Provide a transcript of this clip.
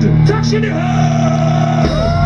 Touch your heart.